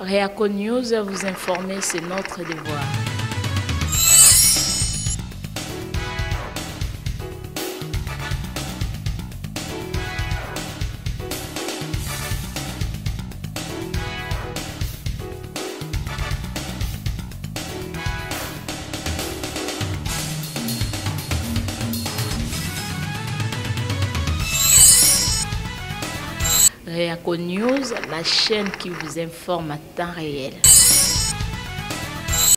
Réaco News, vous informer, c'est notre devoir. Réaco News, la chaîne qui vous informe à temps réel.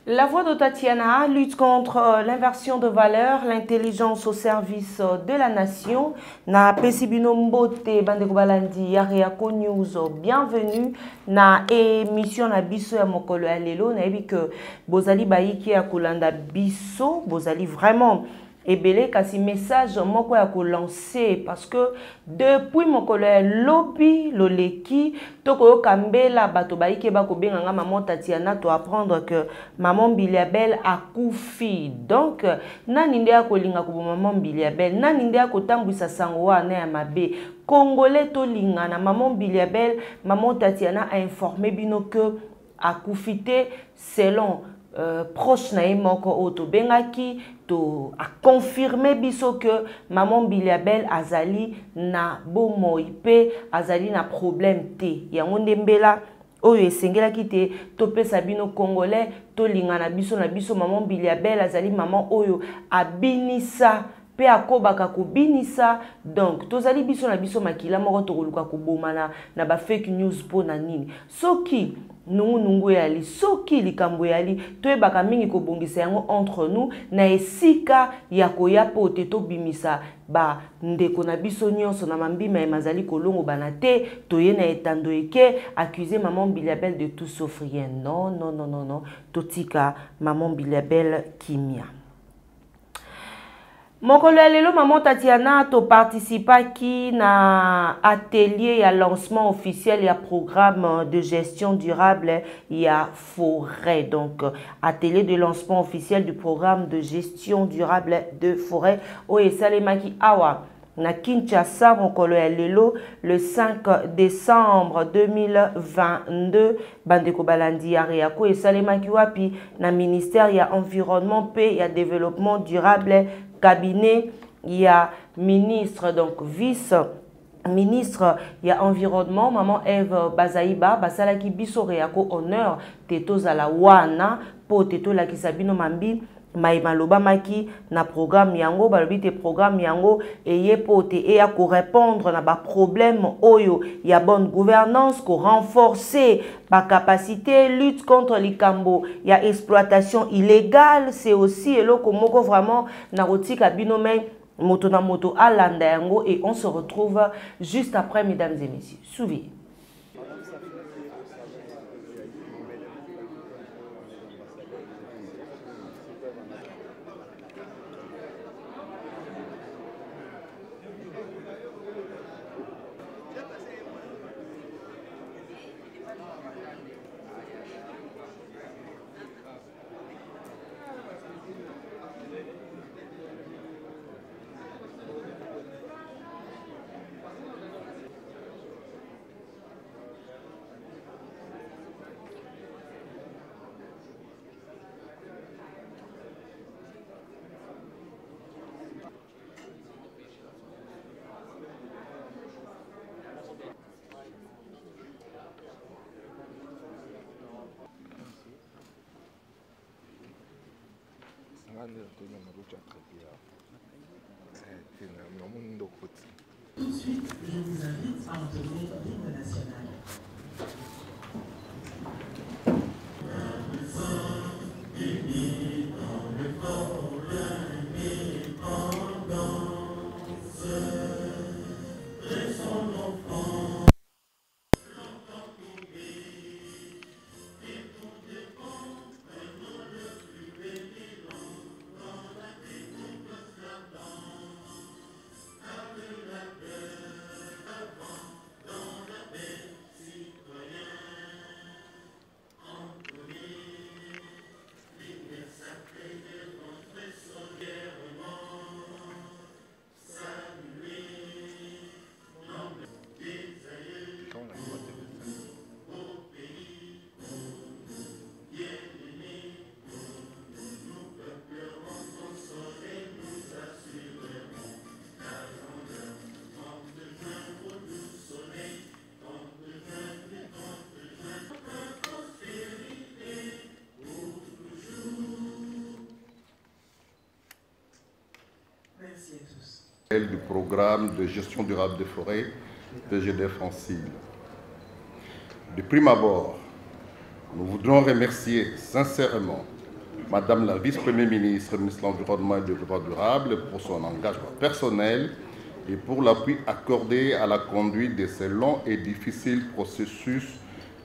La voix de Tatiana lutte contre euh, l'inversion de valeur, l'intelligence au service euh, de la nation. Na Pesibino Mbote Bandeko Balandi Yareako News. Bienvenue na émission na biso ya mokolo ya. Na yebi que bozali baiki ya kolanda biso, bozali vraiment ebele kasi message moko ya kolancer parce que depuis mokolo ya lobi loleki tokoyoka mbela bato bayiki bakobenganga maman tatiana to apprendre que maman mbiliabel akufi donc nani nde akolinga koboma maman mbiliabel nani nde akotambwisa sango wana ya mabe? Congolais tolingana maman mbiliabel maman tatiana a informé bino que akufi te selon euh, proche na ye moko oyo tobengaki to aconfirme biso ke maman biliabel azali na bomoi mpe azali na problème te. Yango nde mbela oyo esengelaki te topesa bino congolais tolingana biso na biso maman biliabel azali maman oyo abinisa mpe akobaka kobinisa. Donc tozali biso na biso makila moko tokoluka kobomana na bafake news mpo na nini. Soki nungunungu eyali soki likambo eyali toyebaka mingi kobongisa yango entre nous na esika ya koya mpo te tobimisa bandeko na biso nyonso na mambima ye mazali kolongobana te toye na etando eke accuse maman biliabel de tout sauf rien. Non non non non non totika maman biliabel kimia mokolo ya lelo mama tatiana toparticipaki na atelier ya lancement officiel ya programme de gestion durable ya forêt. Donc atelier de lancement officiel du programme de gestion durable de forêt oyo esalemaki awa. Na kinshasa mokolo ya lelo le 5 décembre 2022 bandeko balandi ya reyako esalemaki wapi? Na ministère ya environnement mpe ya développement durable cabinet ya ministre donc vice ministre ya environnement maman eve bazaiba basalaki biso reyako honneur te tozala wana mpo te tolakisa bino mambi mayema alobamaki na programme yango balobi te programme yango eye mpo te eya korépondre na baproblème oyo ya bonne gouvernance korenforcer bacapacité lutte contre likambo ya exploitation illégale. C'est aussi eloko moko vraiment na kotika bino mai moto na moto alanda yango et on se retrouve juste après mesdames et messieurs. Suivez Tout de suite, je vous invite à entonner l'hymne national. Du programme de gestion durable des forêts PGDF en sigle. De prime abord, nous voudrons remercier sincèrement Madame la vice-première ministre, ministre de l'Environnement et du Développement durable, pour son engagement personnel et pour l'appui accordé à la conduite de ce long et difficile processus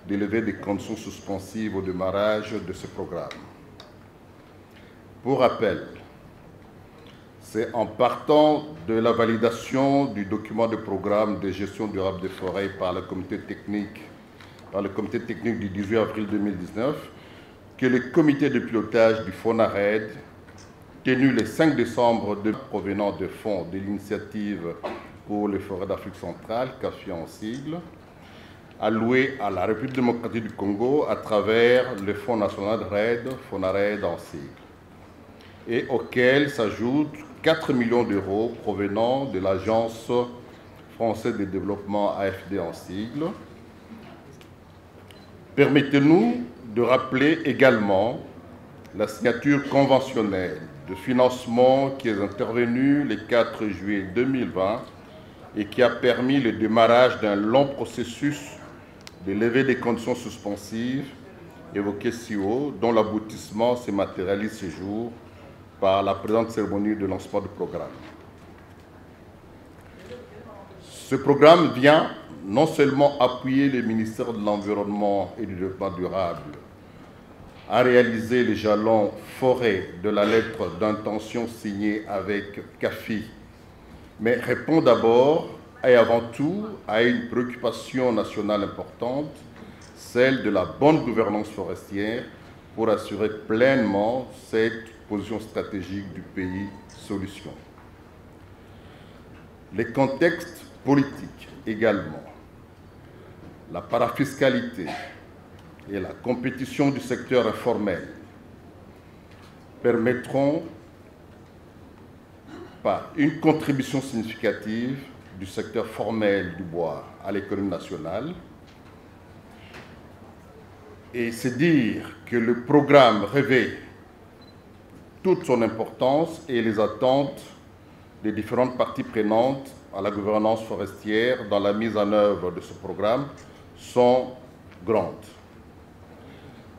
d'élever des conditions suspensives au démarrage de ce programme. Pour rappel, c'est en partant de la validation du document de programme de gestion durable des forêts par le comité technique, par le comité technique du 18 avril 2019 que le comité de pilotage du FONARED, tenu le 5 décembre de, provenant de fonds de l'initiative pour les forêts d'Afrique centrale, CAFI en sigle, alloué à la République démocratique du Congo à travers le Fonds national de RAID, FONARED en sigle, et auquel s'ajoutent 4 millions d'euros provenant de l'Agence française de développement AFD en sigle. Permettez-nous de rappeler également la signature conventionnelle de financement qui est intervenue le 4 juillet 2020 et qui a permis le démarrage d'un long processus de levée des conditions suspensives évoquées si haut, dont l'aboutissement se matérialise ce jour par la présente cérémonie de lancement du programme. Ce programme vient non seulement appuyer le ministère de l'Environnement et du Développement durable à réaliser les jalons forêts de la lettre d'intention signée avec CAFI, mais répond d'abord et avant tout à une préoccupation nationale importante, celle de la bonne gouvernance forestière pour assurer pleinement cette stratégique du pays solution. Les contextes politiques également, la parafiscalité et la compétition du secteur informel permettront par une contribution significative du secteur formel du bois à l'économie nationale. Et c'est dire que le programme revêt toute son importance et les attentes des différentes parties prenantes à la gouvernance forestière dans la mise en œuvre de ce programme sont grandes.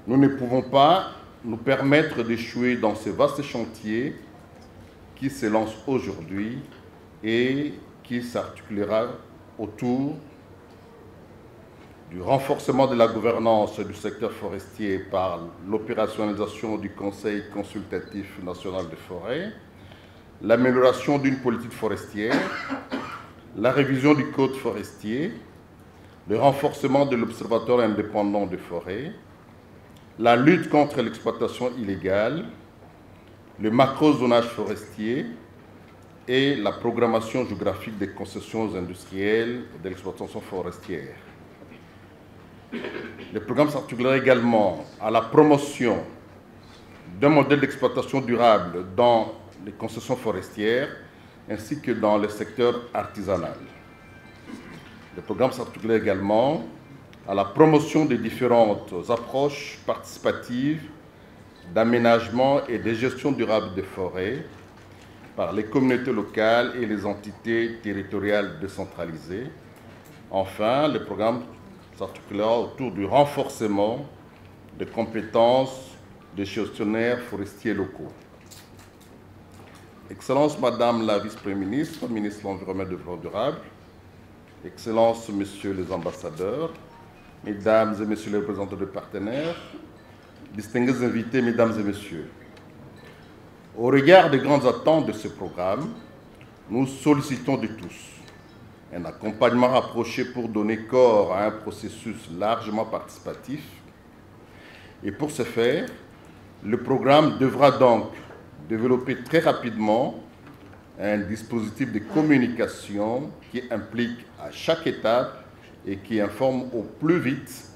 Nous ne pouvons pas nous permettre d'échouer dans ce vaste chantier qui se lance aujourd'hui et qui s'articulera autour du renforcement de la gouvernance du secteur forestier par l'opérationnalisation du Conseil consultatif national des forêts, l'amélioration d'une politique forestière, la révision du code forestier, le renforcement de l'Observatoire indépendant des forêts, la lutte contre l'exploitation illégale, le macro-zonage forestier et la programmation géographique des concessions industrielles de l'exploitation forestière. Le programme s'articulera également à la promotion d'un modèle d'exploitation durable dans les concessions forestières ainsi que dans le secteur artisanal. Le programme s'articulera également à la promotion des différentes approches participatives d'aménagement et de gestion durable des forêts par les communautés locales et les entités territoriales décentralisées. Enfin, le programme s'articulera autour du renforcement des compétences des gestionnaires forestiers locaux. Excellence Madame la Vice-Première ministre, ministre de l'Environnement et du Développement durable, Excellences Messieurs les ambassadeurs, Mesdames et Messieurs les représentants de partenaires, distingués invités, Mesdames et Messieurs, au regard des grandes attentes de ce programme, nous sollicitons de tous un accompagnement rapproché pour donner corps à un processus largement participatif. Et pour ce faire, le programme devra donc développer très rapidement un dispositif de communication qui implique à chaque étape et qui informe au plus vite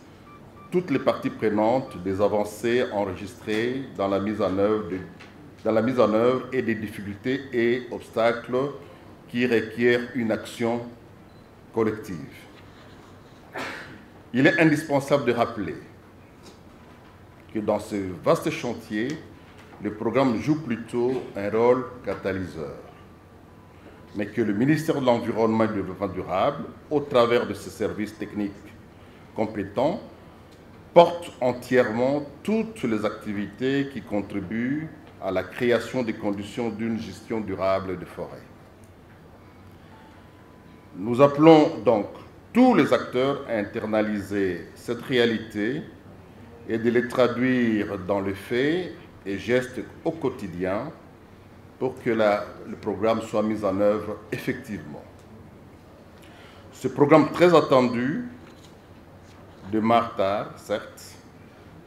toutes les parties prenantes des avancées enregistrées dans la mise en œuvre, et des difficultés et obstacles qui requièrent une action collective. Il est indispensable de rappeler que dans ce vaste chantier, le programme joue plutôt un rôle catalyseur. mais que le ministère de l'Environnement et du Développement durable, au travers de ses services techniques compétents, porte entièrement toutes les activités qui contribuent à la création des conditions d'une gestion durable des forêts. Nous appelons donc tous les acteurs à internaliser cette réalité et de les traduire dans les faits et gestes au quotidien pour que le programme soit mis en œuvre effectivement. Ce programme très attendu démarre tard, certes,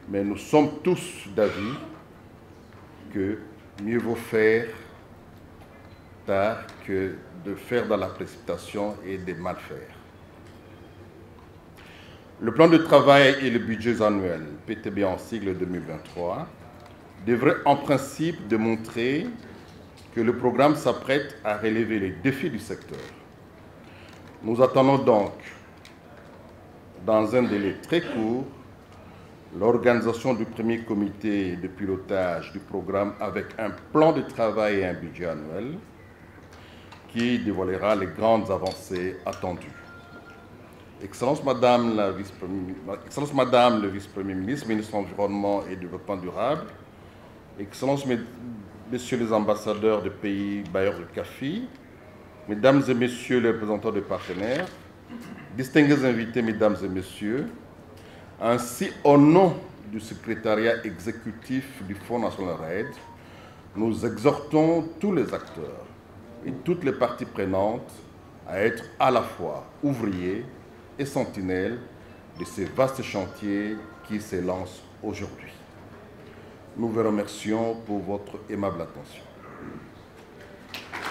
mais nous sommes tous d'avis que mieux vaut faire tard que de faire dans la précipitation et de mal faire. Le plan de travail et le budget annuel, PTB en sigle 2023, devraient en principe démontrer que le programme s'apprête à relever les défis du secteur. Nous attendons donc, dans un délai très court, l'organisation du premier comité de pilotage du programme avec un plan de travail et un budget annuel qui dévoilera les grandes avancées attendues. Excellence Madame, la le vice-premier ministre, ministre de l'Environnement et du Développement durable, Excellence Messieurs les ambassadeurs des pays bailleurs de CAFI, Mesdames et Messieurs les représentants des partenaires, distingués invités, Mesdames et Messieurs, ainsi au nom du secrétariat exécutif du Fonds national RAID, nous exhortons tous les acteurs et toutes les parties prenantes à être à la fois ouvriers et sentinelles de ces vastes chantiers qui s'élancent aujourd'hui. Nous vous remercions pour votre aimable attention.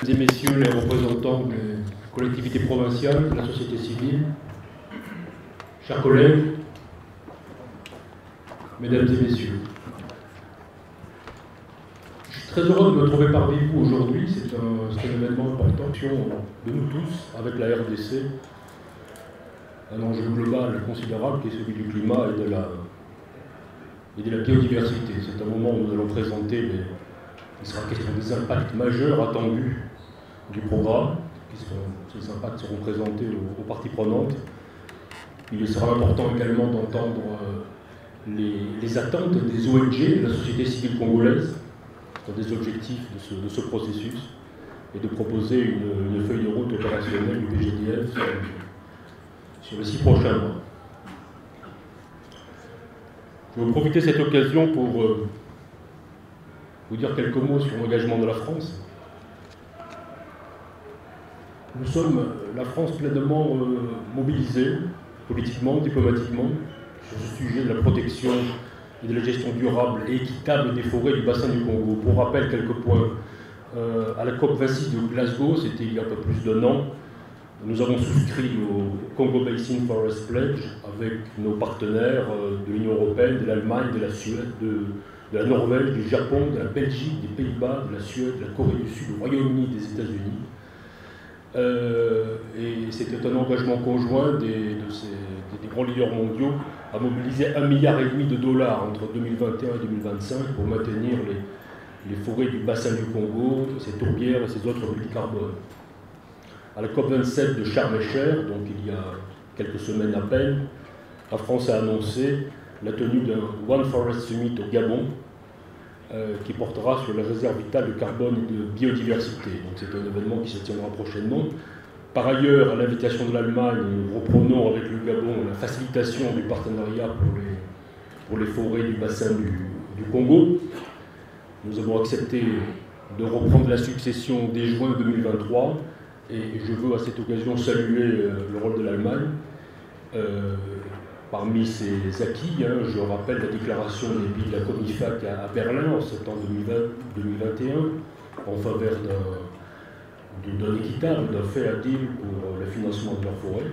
Mesdames et messieurs les représentants des collectivités provinciales, de la société civile, chers collègues, mesdames et messieurs, je suis très heureux de me trouver parmi vous aujourd'hui. C'est un, événement important de nous tous avec la RDC. Un enjeu global considérable qui est celui du climat et de la, et de la biodiversité. C'est un moment où nous allons présenter les, il sera question des impacts majeurs attendus du programme. ces impacts seront présentés aux, parties prenantes. Il sera important également d'entendre euh, les, attentes des ONG, de la société civile congolaise, des objectifs de ce, processus, et de proposer une, feuille de route opérationnelle du PGDF sur, sur les six prochains mois. Je vais profiter de cette occasion pour euh, vous dire quelques mots sur l'engagement de la France. Nous sommes, la France, pleinement euh, mobilisée, politiquement, diplomatiquement, sur ce sujet de la protection et de la gestion durable et équitable des forêts du bassin du Congo. Pour rappel, quelques points. Euh, à la COP26 de Glasgow, c'était il y a un peu plus d'un an, nous avons souscrit au Congo Basin Forest Pledge avec nos partenaires euh, de l'Union Européenne, de l'Allemagne, de la Suède, de, la Norvège, du Japon, de la Belgique, des Pays-Bas, de la Suède, de la Corée du Sud, du Royaume-Uni, des États-Unis. Euh, et c'était un engagement conjoint des, des, grands leaders mondiaux à mobiliser un milliard et demi de dollars entre 2021 et 2025 pour maintenir les, forêts du bassin du Congo, ses tourbières et ses autres puits carbone à la COP27 de Sharm el donc il y a quelques semaines à peine, la France a annoncé la tenue d'un One Forest Summit au Gabon, euh, qui portera sur les réserves vitales de carbone et de biodiversité. C'est un événement qui se tiendra prochainement. Par ailleurs, à l'invitation de l'Allemagne, nous reprenons avec le Gabon la facilitation du partenariat pour les, forêts du bassin du, Congo. Nous avons accepté de reprendre la succession dès juin 2023 et je veux à cette occasion saluer euh, le rôle de l'Allemagne. Euh, parmi ses acquis, hein, je rappelle la déclaration des pays de la COMIFAC à, Berlin en septembre 2021 en faveur d'un équitable, d'un fait à deal pour le financement de leur forêt.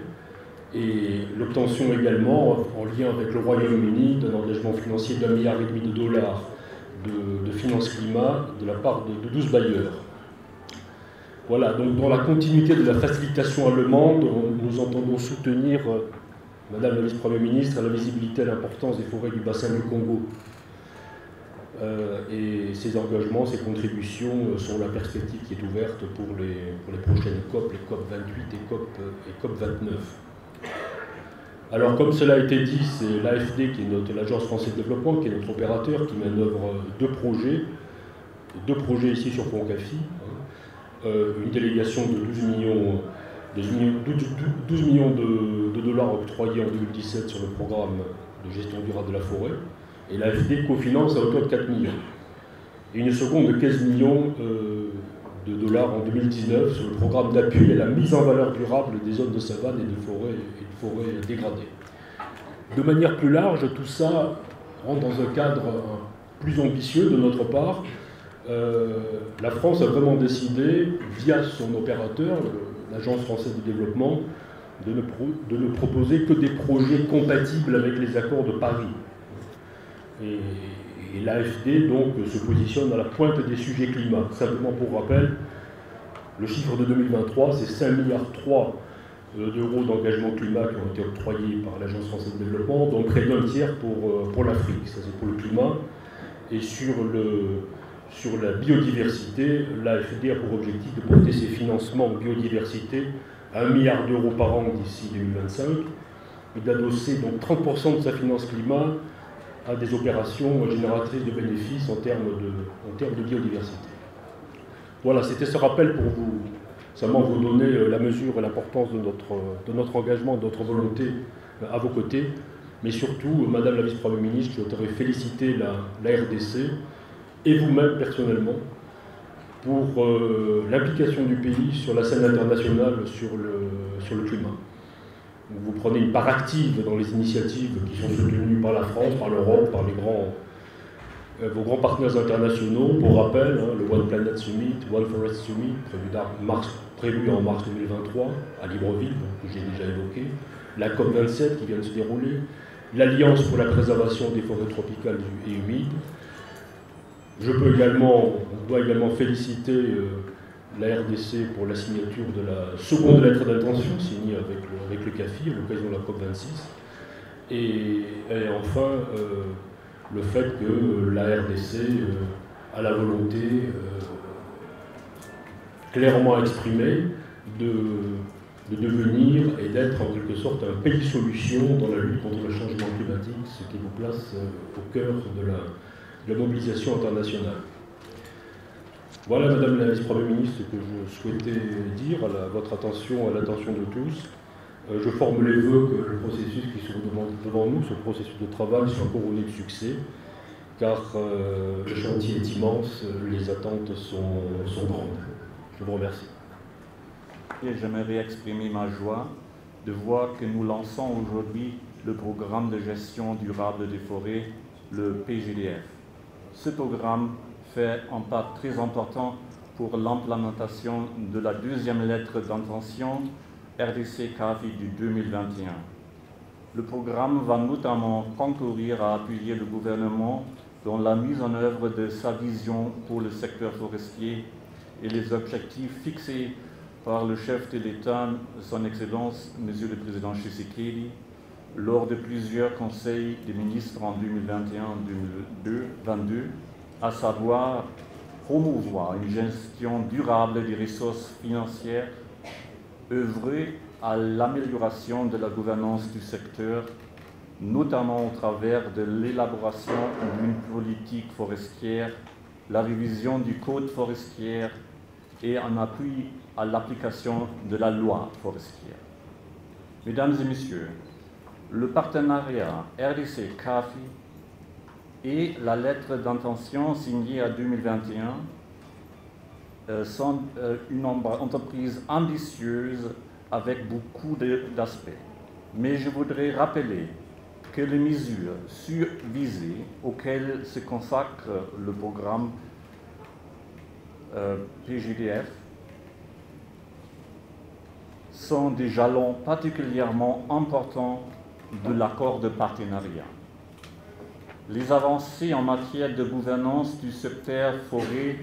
Et l'obtention également, en lien avec le Royaume-Uni, d'un engagement financier d'un milliard et demi de dollars de, de finances climat de la part de 12 bailleurs. Voilà, donc dans la continuité de la facilitation allemande, nous entendons soutenir, euh, Madame la vice-première ministre, la visibilité et l'importance des forêts du bassin du Congo. Euh, et ces engagements, ces contributions sont la perspective qui est ouverte pour les, prochaines COP, les COP 28 et COP, et COP 29. Alors, comme cela a été dit, c'est l'AFD, qui est l'Agence française de développement, qui est notre opérateur, qui met en œuvre deux projets, deux projets ici sur Pont-Cafi. Hein. Euh, une délégation de 12 millions, 12 millions de, dollars octroyés en 2017 sur le programme de gestion durable de la forêt, et l'AFD cofinance à hauteur de 4 millions. Et une seconde de 15 millions euh, de dollars en 2019 sur le programme d'appui à la mise en valeur durable des zones de savane et de forêts, et de dégradées. De manière plus large, tout ça rentre dans un cadre plus ambitieux de notre part. Euh, la France a vraiment décidé, via son opérateur, l'Agence française de développement, de ne, proposer que des projets compatibles avec les accords de Paris. Et l'AFD donc se positionne à la pointe des sujets climat. Simplement pour rappel, le chiffre de 2023, c'est 5,3 milliards euh, d'euros d'engagement climat qui ont été octroyés par l'Agence française de développement, donc près d'un tiers pour, euh, pour l'Afrique, ça c'est pour le climat. Et sur, le, sur la biodiversité, l'AFD a pour objectif de porter ses financements en biodiversité à 1 milliard d'euros par an d'ici 2025 et d'adosser donc 30% de sa finance climat à des opérations génératrices de bénéfices en termes de, biodiversité. Voilà, c'était ce rappel pour vous, vous donner euh, la mesure et l'importance de notre, engagement, de notre volonté euh, à vos côtés, mais surtout, euh, Madame la Vice-Première ministre, je voudrais féliciter la, RDC et vous-même personnellement pour l'implication du pays sur la scène internationale sur le, sur le climat vous prenez une part active dans les initiatives qui sont soutenues par la France, par l'Europe, par euh, vos grands partenaires internationaux. Pour rappel, hein, le One Planet Summit, One Forest Summit, prévu, en mars 2023 à Libreville, que j'ai déjà évoqué, la COP27 qui vient de se dérouler, l'Alliance pour la préservation des forêts tropicales et humides. Je peux également, on doit également féliciter euh, la RDC pour la signature de la seconde lettre d'intention signée avec le, avec le CAFI à l'occasion de la COP26. Et, enfin, euh, le fait que la RDC euh, a la volonté euh, clairement exprimée de, de devenir et d'être en quelque sorte un pays solution dans la lutte contre le changement climatique, ce qui vous place au cœur de la mobilisation internationale. Voilà, Madame la Vice-Première ministre, ce que je souhaitais dire à, votre attention, à l'attention de tous. Euh, je forme les vœux que le processus qui se devant, devant nous, ce processus de travail, soit couronné de succès, car euh, le chantier est immense, les attentes sont, sont grandes. Je vous remercie. Et j'aimerais exprimer ma joie de voir que nous lançons aujourd'hui le programme de gestion durable des forêts, le PGDF. Ce programme fait un pas très important pour l'implémentation de la deuxième lettre d'intention RDC CAFI du 2021. Le programme va notamment concourir à appuyer le gouvernement dans la mise en œuvre de sa vision pour le secteur forestier et les objectifs fixés par le chef de l'État, son Excellence, Monsieur le Président Tshisekedi, lors de plusieurs conseils des ministres en 2021-2022 à savoir promouvoir une gestion durable des ressources financières, œuvrer à l'amélioration de la gouvernance du secteur, notamment au travers de l'élaboration d'une politique forestière, la révision du code forestier et en appui à l'application de la loi forestière. Mesdames et messieurs, le partenariat RDC-CAFI et la lettre d'intention signée en 2021 euh, sont euh, une entreprise ambitieuse avec beaucoup d'aspects. Mais je voudrais rappeler que les mesures survisées auxquelles se consacre le programme euh, PGDF sont des jalons particulièrement importants de l'accord de partenariat. Les avancées en matière de gouvernance du secteur forêt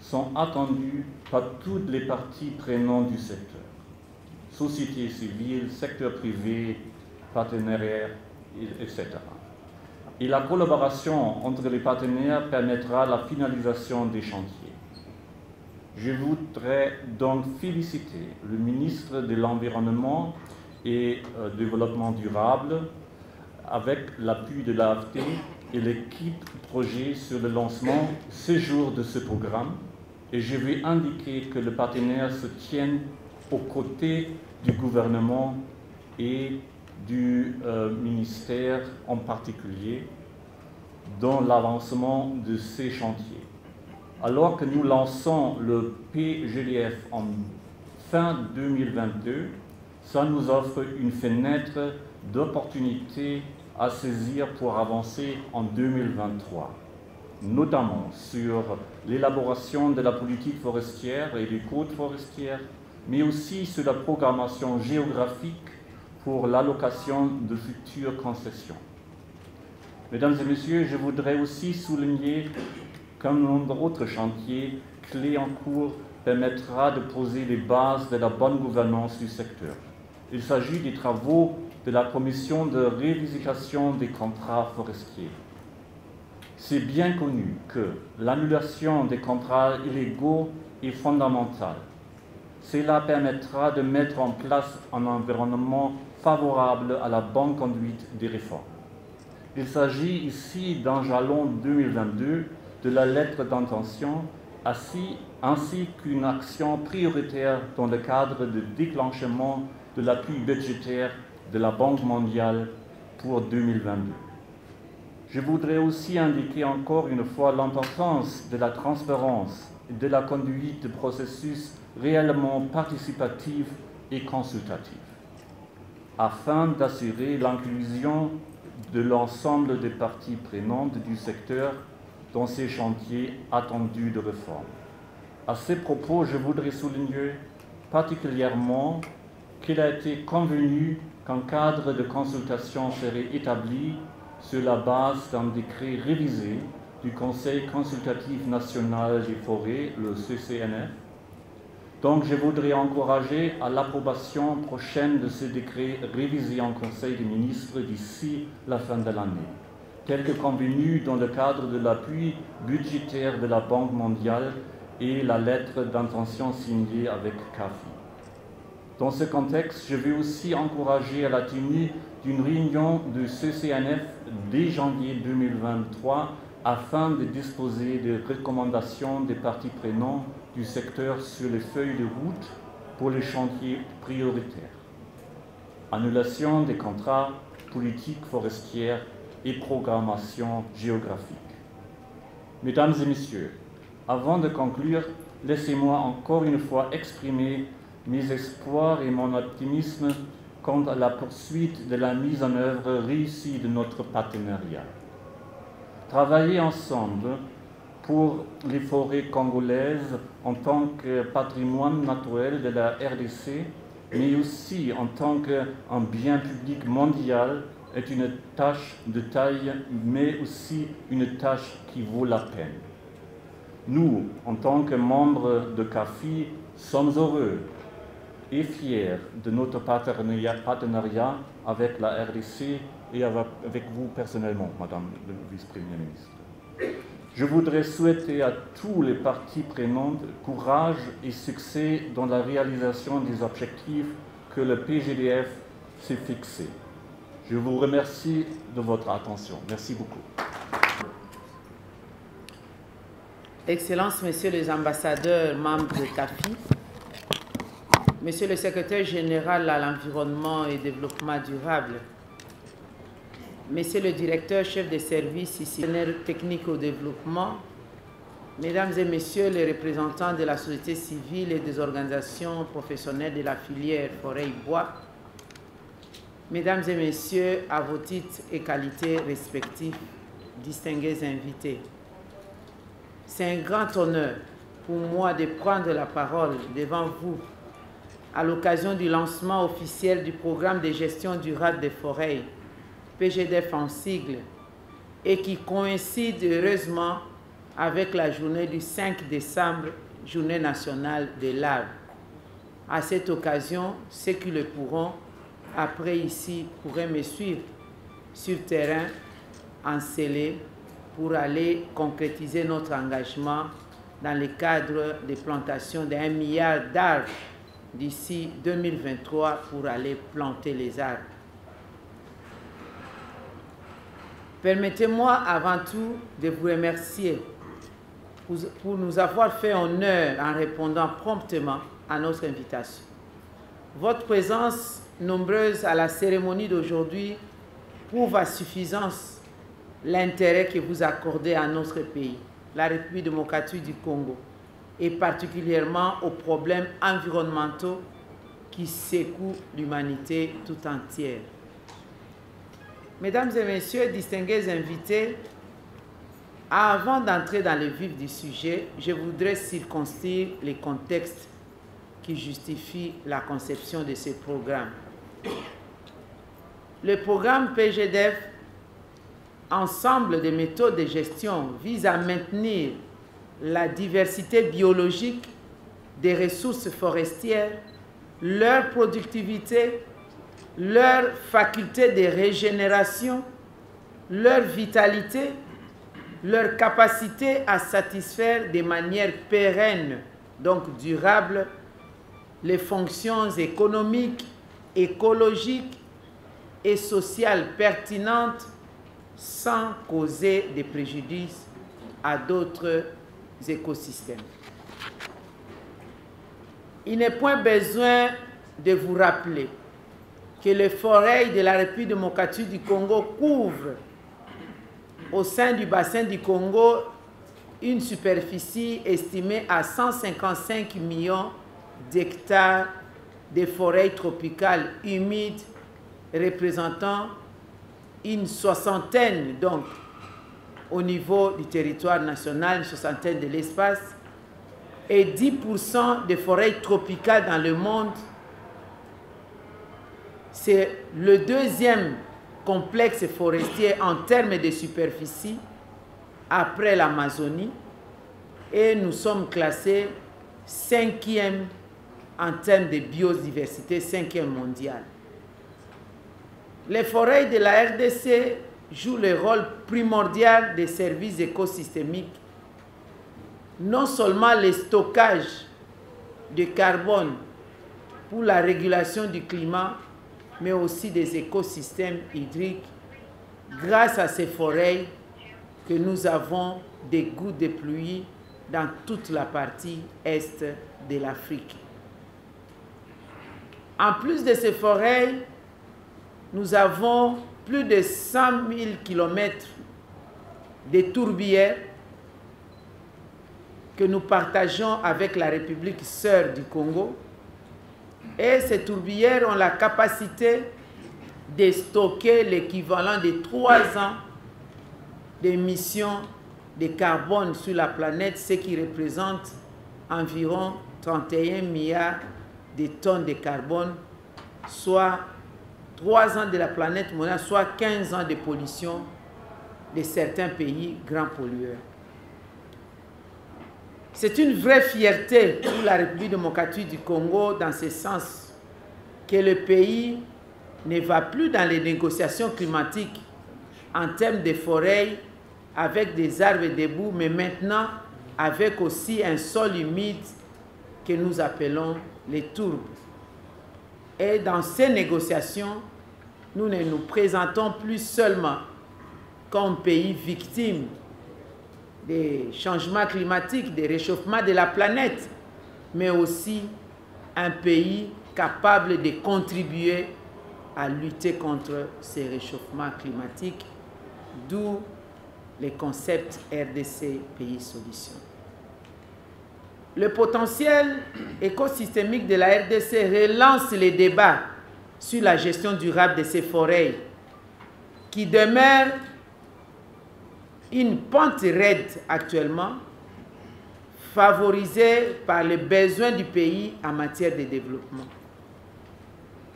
sont attendues par toutes les parties prenantes du secteur. Société civile, secteur privé, partenariat, etc. et la collaboration entre les partenaires permettra la finalisation des chantiers. Je voudrais donc féliciter le ministre de l'Environnement et euh, Développement durable avec l'appui de l'AFT et l'équipe projet sur le lancement ce jour de ce programme. Et je vais indiquer que le partenaire se tienne aux côtés du gouvernement et du euh, ministère en particulier dans l'avancement de ces chantiers. Alors que nous lançons le PGDF en fin 2022, ça nous offre une fenêtre d'opportunité à saisir pour avancer en 2023, notamment sur l'élaboration de la politique forestière et des côtes forestières, mais aussi sur la programmation géographique pour l'allocation de futures concessions. Mesdames et messieurs, je voudrais aussi souligner qu'un nombre d'autres chantiers clés en cours permettra de poser les bases de la bonne gouvernance du secteur. Il s'agit des travaux de la commission de révisitation des contrats forestiers. C'est bien connu que l'annulation des contrats illégaux est fondamentale. Cela permettra de mettre en place un environnement favorable à la bonne conduite des réformes. Il s'agit ici d'un jalon 2022 de la lettre d'intention ainsi, ainsi qu'une action prioritaire dans le cadre de déclenchement de l'appui budgétaire de la Banque mondiale pour 2022. Je voudrais aussi indiquer encore une fois l'importance de la transparence et de la conduite de processus réellement participatifs et consultatifs, afin d'assurer l'inclusion de l'ensemble des parties prenantes du secteur dans ces chantiers attendus de réforme. À ces propos, je voudrais souligner particulièrement qu'il a été convenu qu'un cadre de consultation serait établi sur la base d'un décret révisé du Conseil consultatif national des forêts, le CCNF. Donc je voudrais encourager à l'approbation prochaine de ce décret révisé en Conseil des ministres d'ici la fin de l'année, tel que convenu dans le cadre de l'appui budgétaire de la Banque mondiale et la lettre d'intention signée avec CAFI. Dans ce contexte, je veux aussi encourager à la tenue d'une réunion du CCNF dès janvier 2023 afin de disposer des recommandations des parties prenantes du secteur sur les feuilles de route pour les chantiers prioritaires. Annulation des contrats, politiques forestières et programmation géographique. Mesdames et messieurs, avant de conclure, laissez-moi encore une fois exprimer mes espoirs et mon optimisme quant à la poursuite de la mise en œuvre réussie de notre partenariat. Travailler ensemble pour les forêts congolaises en tant que patrimoine naturel de la RDC, mais aussi en tant qu'un bien public mondial, est une tâche de taille, mais aussi une tâche qui vaut la peine. Nous, en tant que membres de CAFI, sommes heureux et fiers de notre partenariat, avec la RDC et avec vous personnellement, Madame le vice-premier ministre. Je voudrais souhaiter à tous les parties prenantes courage et succès dans la réalisation des objectifs que le PGDF s'est fixé. Je vous remercie de votre attention. Merci beaucoup. Excellences, Messieurs les ambassadeurs, membres de CAFI, Monsieur le secrétaire général à l'environnement et développement durable, Monsieur le directeur chef des services ici, technique au développement, Mesdames et Messieurs les représentants de la société civile et des organisations professionnelles de la filière forêt-bois, Mesdames et Messieurs, à vos titres et qualités respectifs, distingués invités, c'est un grand honneur pour moi de prendre la parole devant vous à l'occasion du lancement officiel du programme de gestion durable des forêts, PGDF en sigle, et qui coïncide heureusement avec la journée du 5 décembre, journée nationale de l'arbre. À cette occasion, ceux qui le pourront, après ici, pourraient me suivre sur terrain encelé pour aller concrétiser notre engagement dans le cadre des plantations d'un milliard d'arbres d'ici 2023 pour aller planter les arbres. Permettez-moi avant tout de vous remercier pour nous avoir fait honneur en répondant promptement à notre invitation. Votre présence nombreuse à la cérémonie d'aujourd'hui prouve à suffisance l'intérêt que vous accordez à notre pays, la République démocratique du Congo, et particulièrement aux problèmes environnementaux qui secouent l'humanité tout entière. Mesdames et messieurs, distingués invités, avant d'entrer dans le vif du sujet, je voudrais circonscrire les contextes qui justifient la conception de ce programme. Le programme PGDF, ensemble de méthodes de gestion, vise à maintenir la diversité biologique des ressources forestières, leur productivité, leur faculté de régénération, leur vitalité, leur capacité à satisfaire de manière pérenne, donc durable, les fonctions économiques, écologiques et sociales pertinentes sans causer des préjudices à d'autres écosystèmes. Il n'est point besoin de vous rappeler que les forêts de la République démocratique du Congo couvrent au sein du bassin du Congo une superficie estimée à 155 millions d'hectares de forêts tropicales humides représentant une soixantaine donc au niveau du territoire national, une soixantaine de l'espace, et 10% des forêts tropicales dans le monde. C'est le deuxième complexe forestier en termes de superficie après l'Amazonie et nous sommes classés cinquième en termes de biodiversité, cinquième mondial. Les forêts de la RDC jouent le rôle primordial des services écosystémiques, non seulement le stockage de carbone pour la régulation du climat, mais aussi des écosystèmes hydriques. Grâce à ces forêts que nous avons des gouttes de pluie dans toute la partie est de l'Afrique. En plus de ces forêts, nous avons plus de 100 000 kilomètres de tourbières que nous partageons avec la République sœur du Congo. Et ces tourbières ont la capacité de stocker l'équivalent de trois ans d'émissions de carbone sur la planète, ce qui représente environ 31 milliards de tonnes de carbone, soit 3 ans de la planète mondiale, soit 15 ans de pollution de certains pays grands pollueurs. C'est une vraie fierté pour la République démocratique du Congo dans ce sens que le pays ne va plus dans les négociations climatiques en termes de forêts avec des arbres debout, mais maintenant avec aussi un sol humide que nous appelons les tourbes. Et dans ces négociations, nous ne nous présentons plus seulement comme pays victime des changements climatiques, des réchauffements de la planète, mais aussi un pays capable de contribuer à lutter contre ces réchauffements climatiques, d'où les concepts RDC Pays Solutions. Le potentiel écosystémique de la RDC relance les débats sur la gestion durable de ces forêts qui demeurent une pente raide actuellement, favorisée par les besoins du pays en matière de développement.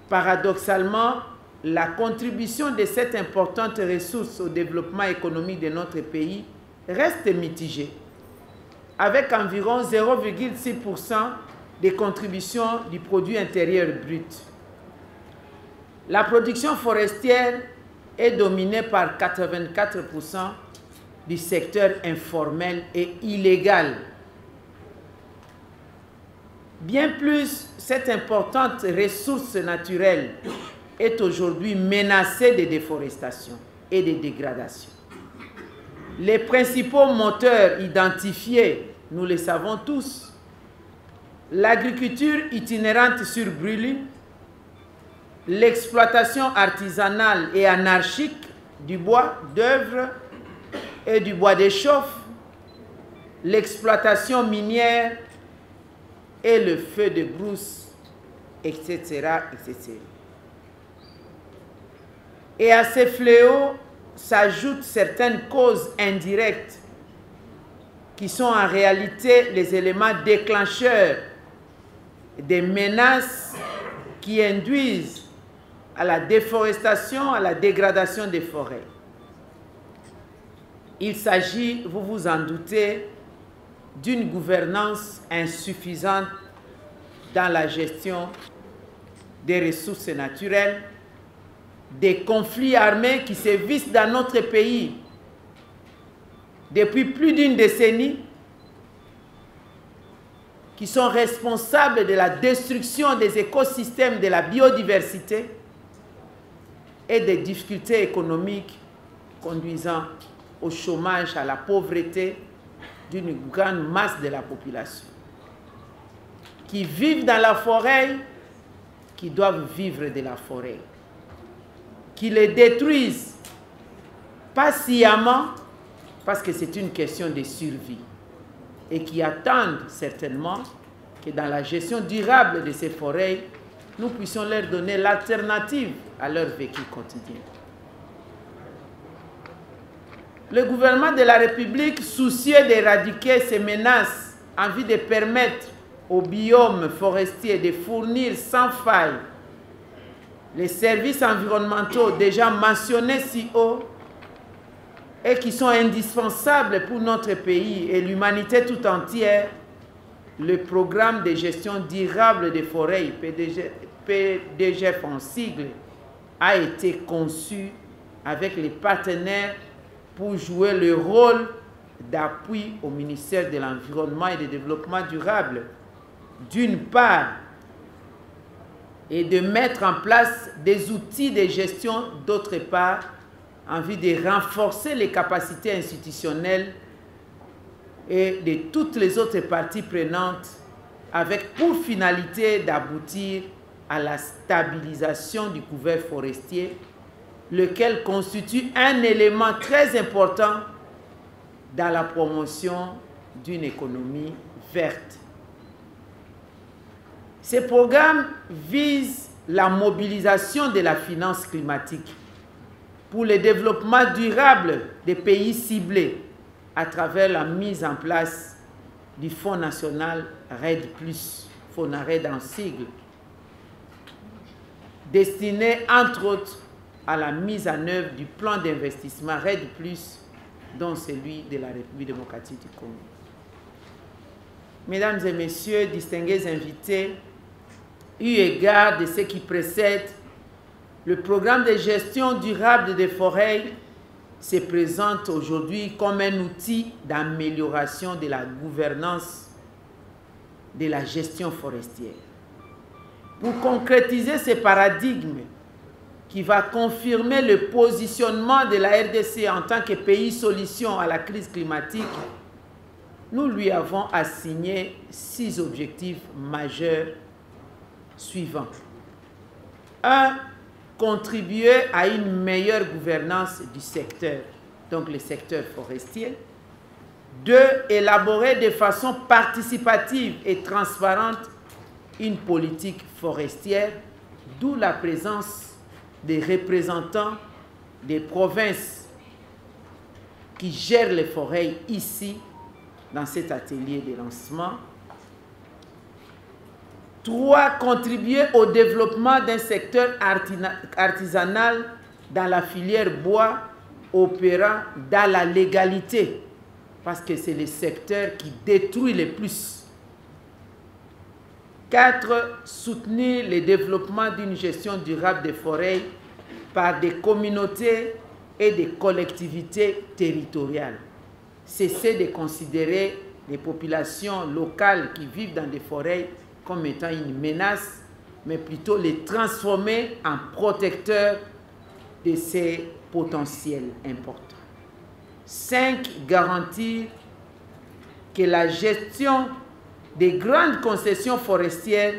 Paradoxalement, la contribution de cette importante ressource au développement économique de notre pays reste mitigée, avec environ 0,6% des contributions du produit intérieur brut. La production forestière est dominé par 84% du secteur informel et illégal. Bien plus, cette importante ressource naturelle est aujourd'hui menacée de déforestation et de dégradation. Les principaux moteurs identifiés, nous les savons tous, l'agriculture itinérante sur brûlis, l'exploitation artisanale et anarchique du bois d'œuvre et du bois d'échauffe, l'exploitation minière et le feu de brousse, etc., etc. Et à ces fléaux s'ajoutent certaines causes indirectes qui sont en réalité les éléments déclencheurs des menaces qui induisent à la déforestation, à la dégradation des forêts. Il s'agit, vous vous en doutez, d'une gouvernance insuffisante dans la gestion des ressources naturelles, des conflits armés qui sévissent dans notre pays depuis plus d'une décennie, qui sont responsables de la destruction des écosystèmes, de la biodiversité et des difficultés économiques conduisant au chômage, à la pauvreté d'une grande masse de la population, qui vivent dans la forêt, qui doivent vivre de la forêt, qui les détruisent patiemment parce que c'est une question de survie et qui attendent certainement que dans la gestion durable de ces forêts, nous puissions leur donner l'alternative à leur vécu quotidien. Le gouvernement de la République, soucieux d'éradiquer ces menaces en vue de permettre au biome forestier de fournir sans faille les services environnementaux déjà mentionnés si haut et qui sont indispensables pour notre pays et l'humanité tout entière, le programme de gestion durable des forêts, PDG, PDGF en sigle, a été conçu avec les partenaires pour jouer le rôle d'appui au ministère de l'Environnement et du Développement durable, d'une part, et de mettre en place des outils de gestion, d'autre part, en vue de renforcer les capacités institutionnelles et de toutes les autres parties prenantes, avec pour finalité d'aboutir à la stabilisation du couvert forestier lequel constitue un élément très important dans la promotion d'une économie verte. Ces programmes visent la mobilisation de la finance climatique pour le développement durable des pays ciblés à travers la mise en place du Fonds national RED+, FONARED en sigle, destiné entre autres à la mise en œuvre du plan d'investissement RED+, dont celui de la République démocratique du Congo. Mesdames et messieurs, distingués invités, eu égard de ce qui précède, le programme de gestion durable des forêts se présente aujourd'hui comme un outil d'amélioration de la gouvernance de la gestion forestière. Pour concrétiser ce paradigme, qui va confirmer le positionnement de la RDC en tant que pays solution à la crise climatique, nous lui avons assigné six objectifs majeurs suivants. 1. Contribuer à une meilleure gouvernance du secteur, donc le secteur forestier. 2. Élaborer de façon participative et transparente une politique forestière, d'où la présence des représentants des provinces qui gèrent les forêts ici, dans cet atelier de lancement. Trois, contribuer au développement d'un secteur artisanal dans la filière bois opérant dans la légalité, parce que c'est le secteur qui détruit le plus. Quatre, soutenir le développement d'une gestion durable des forêts par des communautés et des collectivités territoriales. Cessez de considérer les populations locales qui vivent dans des forêts comme étant une menace, mais plutôt les transformer en protecteurs de ces potentiels importants. 5. Garantir que la gestion des grandes concessions forestières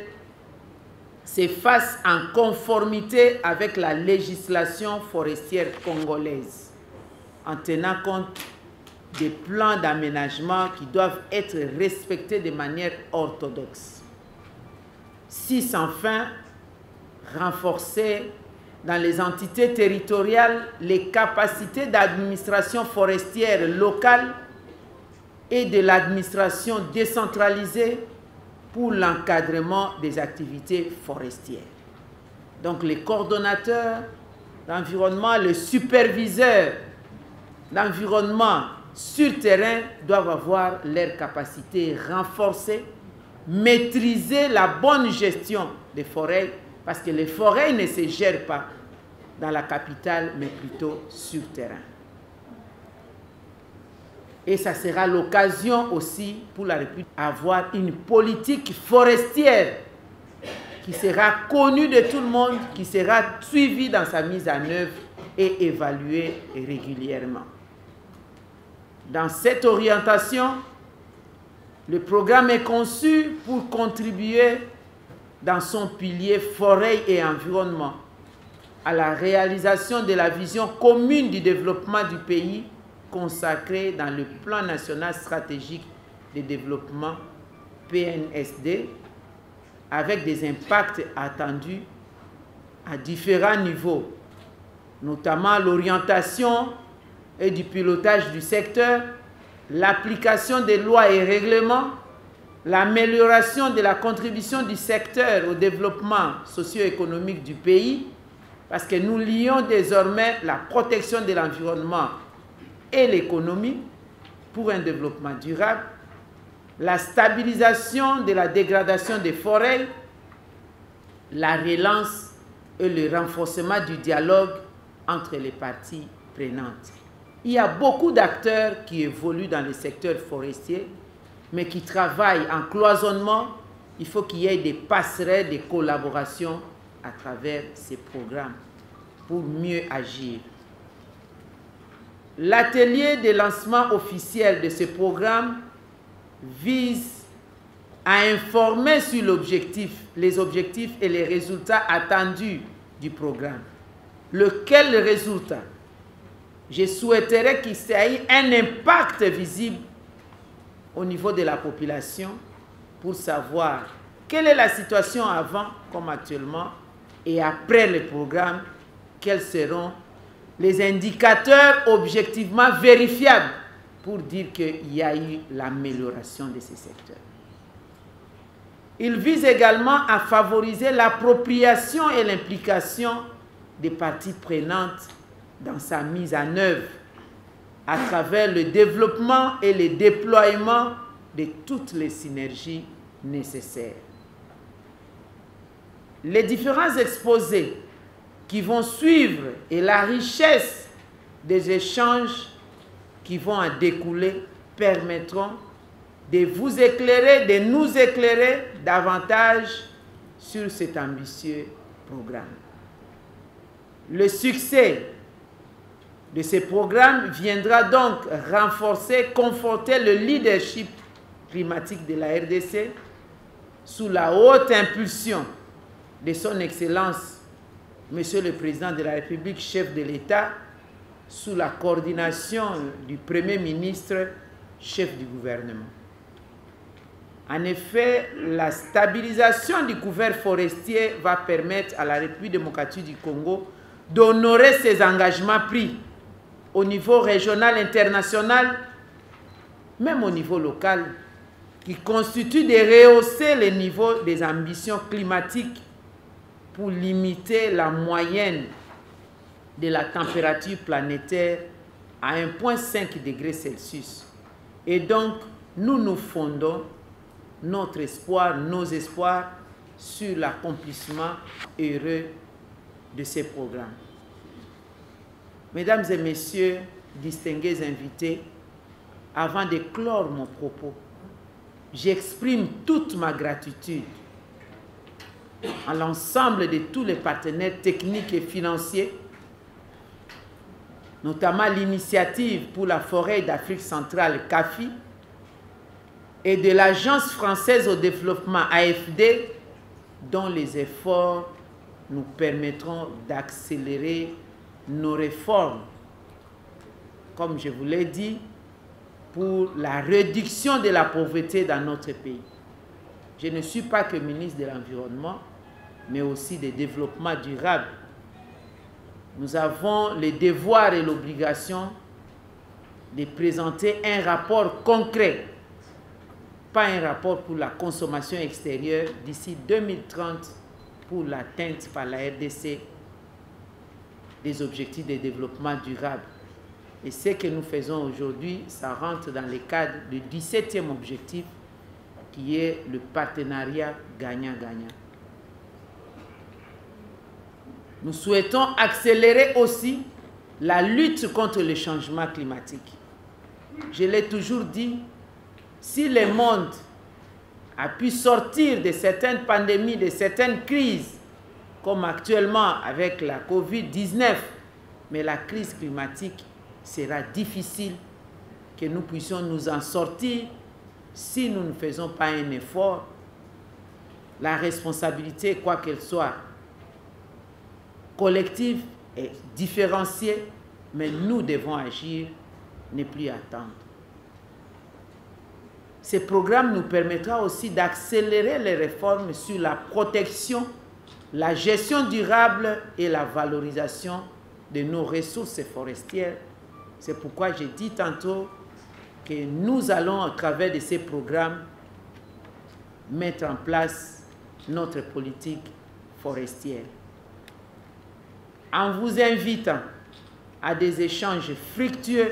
se fasse en conformité avec la législation forestière congolaise, en tenant compte des plans d'aménagement qui doivent être respectés de manière orthodoxe. 6. Enfin, renforcer dans les entités territoriales les capacités d'administration forestière locale et de l'administration décentralisée pour l'encadrement des activités forestières. Donc les coordonnateurs d'environnement, les superviseurs d'environnement sur terrain doivent avoir leurs capacités renforcées, maîtriser la bonne gestion des forêts, parce que les forêts ne se gèrent pas dans la capitale, mais plutôt sur terrain. Et ça sera l'occasion aussi pour la République d'avoir une politique forestière qui sera connue de tout le monde, qui sera suivie dans sa mise en œuvre et évaluée régulièrement. Dans cette orientation, le programme est conçu pour contribuer dans son pilier forêt et environnement à la réalisation de la vision commune du développement du pays consacrée dans le plan national stratégique de développement PNSD avec des impacts attendus à différents niveaux, notamment l'orientation et du pilotage du secteur, l'application des lois et règlements, l'amélioration de la contribution du secteur au développement socio-économique du pays, parce que nous lions désormais la protection de l'environnement et l'économie pour un développement durable, la stabilisation de la dégradation des forêts, la relance et le renforcement du dialogue entre les parties prenantes. Il y a beaucoup d'acteurs qui évoluent dans le secteur forestier, mais qui travaillent en cloisonnement. Il faut qu'il y ait des passerelles, des collaborations à travers ces programmes pour mieux agir. L'atelier de lancement officiel de ce programme vise à informer sur l'objectif, les objectifs et les résultats attendus du programme. Lequel résultat? Je souhaiterais qu'il ait un impact visible au niveau de la population pour savoir quelle est la situation avant comme actuellement et après le programme, quels seront les indicateurs objectivement vérifiables pour dire qu'il y a eu l'amélioration de ces secteurs. Il vise également à favoriser l'appropriation et l'implication des parties prenantes dans sa mise en œuvre à travers le développement et le déploiement de toutes les synergies nécessaires. Les différents exposés qui vont suivre et la richesse des échanges qui vont en découler permettront de vous éclairer, de nous éclairer davantage sur cet ambitieux programme. Le succès de ce programme viendra donc renforcer, conforter le leadership climatique de la RDC sous la haute impulsion de son Excellence Monsieur le Président de la République, chef de l'État, sous la coordination du Premier ministre, chef du gouvernement. En effet, la stabilisation du couvert forestier va permettre à la République démocratique du Congo d'honorer ses engagements pris au niveau régional, international, même au niveau local, qui constituent de rehausser le niveau des ambitions climatiques pour limiter la moyenne de la température planétaire à 1,5 degré Celsius. Et donc, nous nous fondons notre espoir, nos espoirs sur l'accomplissement heureux de ces programmes. Mesdames et messieurs, distingués invités, avant de clore mon propos, j'exprime toute ma gratitude à l'ensemble de tous les partenaires techniques et financiers, notamment l'initiative pour la forêt d'Afrique centrale CAFI et de l'Agence française au développement AFD, dont les efforts nous permettront d'accélérer nos réformes, comme je vous l'ai dit, pour la réduction de la pauvreté dans notre pays. Je ne suis pas que ministre de l'Environnement, mais aussi des développements durables. Nous avons le devoir et l'obligation de présenter un rapport concret, pas un rapport pour la consommation extérieure d'ici 2030 pour l'atteinte par la RDC des objectifs de développement durable. Et ce que nous faisons aujourd'hui, ça rentre dans le cadre du 17e objectif qui est le partenariat gagnant-gagnant. Nous souhaitons accélérer aussi la lutte contre le changement climatique. Je l'ai toujours dit, si le monde a pu sortir de certaines pandémies, de certaines crises, comme actuellement avec la COVID-19, mais la crise climatique sera difficile que nous puissions nous en sortir si nous ne faisons pas un effort. La responsabilité, quoi qu'elle soit, collective et différenciée, mais nous devons agir, ne plus attendre. Ce programme nous permettra aussi d'accélérer les réformes sur la protection, la gestion durable et la valorisation de nos ressources forestières. C'est pourquoi j'ai dit tantôt que nous allons, à travers de ces programmes, mettre en place notre politique forestière. En vous invitant à des échanges fructueux,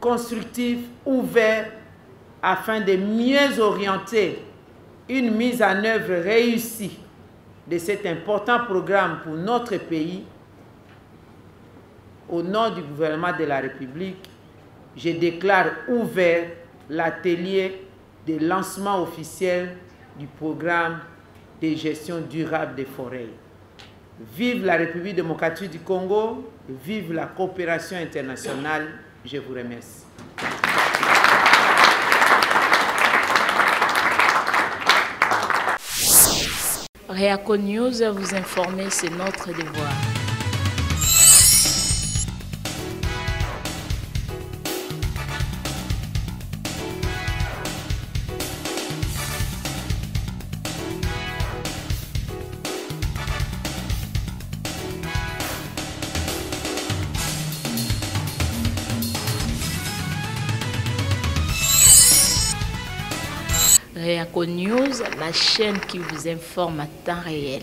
constructifs, ouverts, afin de mieux orienter une mise en œuvre réussie de cet important programme pour notre pays, au nom du gouvernement de la République, je déclare ouvert l'atelier de lancement officiel du programme de gestion durable des forêts. Vive la République démocratique du Congo, vive la coopération internationale. Je vous remercie. Réaco News, vous informer, c'est notre devoir. La chaîne qui vous informe à temps réel.